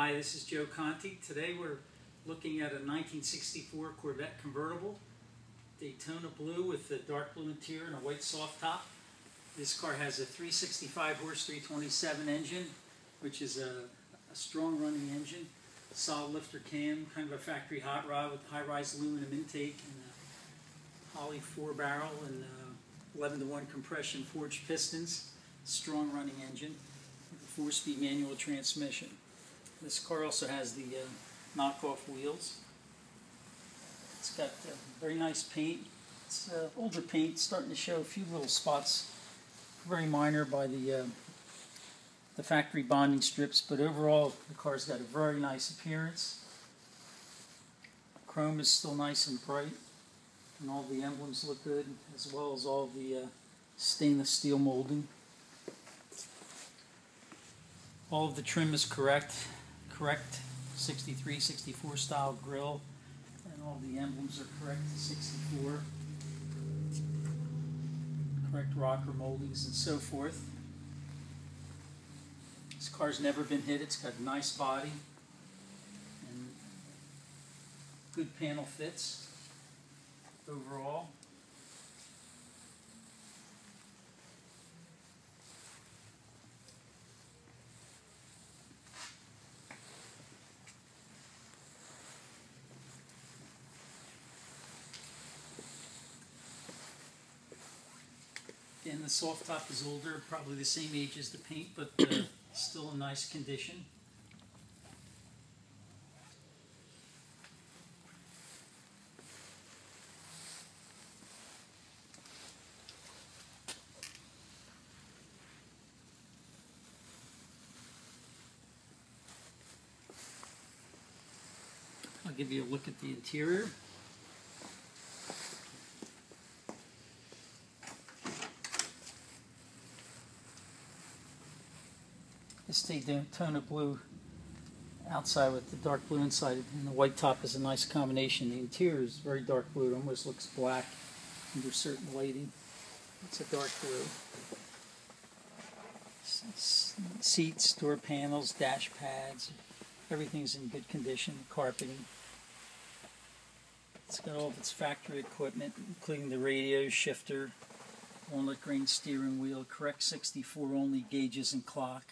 Hi, this is Joe Conte. Today we're looking at a 1964 Corvette convertible, Daytona blue with the dark blue interior and a white soft top. This car has a 365 horse 327 engine, which is a, a strong running engine, solid lifter cam, kind of a factory hot rod with high-rise aluminum intake and a Holley four barrel and uh, 11 to 1 compression forged pistons, strong running engine, a four-speed manual transmission. This car also has the uh, knockoff wheels. It's got uh, very nice paint. It's uh, older paint, starting to show a few little spots, very minor by the uh, the factory bonding strips, but overall the car's got a very nice appearance. Chrome is still nice and bright, and all the emblems look good, as well as all the uh, stainless steel molding. All of the trim is correct correct 63, 64 style grill, and all the emblems are correct 64. Correct rocker moldings and so forth. This car's never been hit. It's got a nice body and good panel fits overall. And the soft top is older, probably the same age as the paint, but uh, still in nice condition. I'll give you a look at the interior. This Daytona blue outside with the dark blue inside, and the white top is a nice combination. The interior is very dark blue; it almost looks black under certain lighting. It's a dark blue. Seats, door panels, dash pads, everything's in good condition. Carpeting. It's got all of its factory equipment, including the radio, shifter, walnut grain steering wheel, correct 64 only gauges and clock.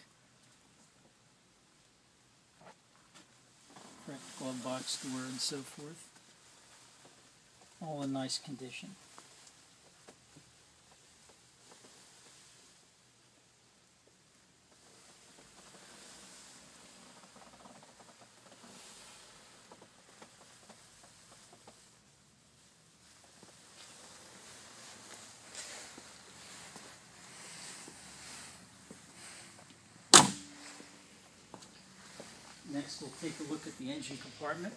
correct glove box door and so forth. All in nice condition. Next, we'll take a look at the engine compartment.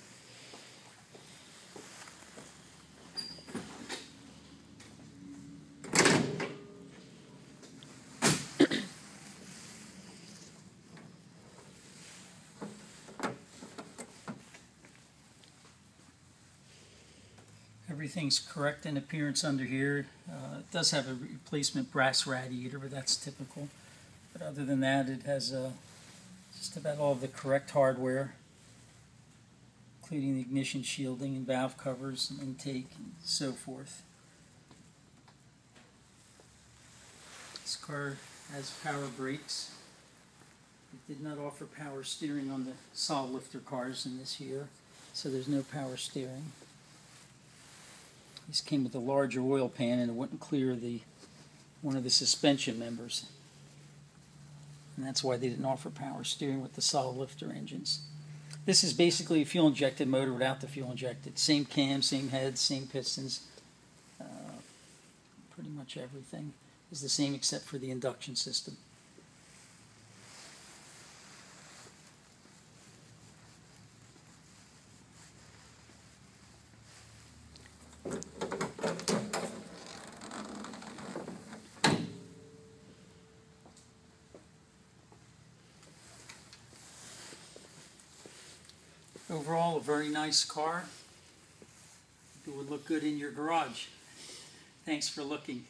Everything's correct in appearance under here. Uh, it does have a replacement brass radiator, but that's typical. But other than that, it has a just about all of the correct hardware, including the ignition shielding and valve covers and intake and so forth. This car has power brakes. It did not offer power steering on the solid lifter cars in this year, so there's no power steering. This came with a larger oil pan and it wouldn't clear the one of the suspension members and that's why they didn't offer power steering with the solid lifter engines. This is basically a fuel injected motor without the fuel injected. Same cam, same head, same pistons. Uh, pretty much everything is the same except for the induction system. Overall, a very nice car. It would look good in your garage. Thanks for looking.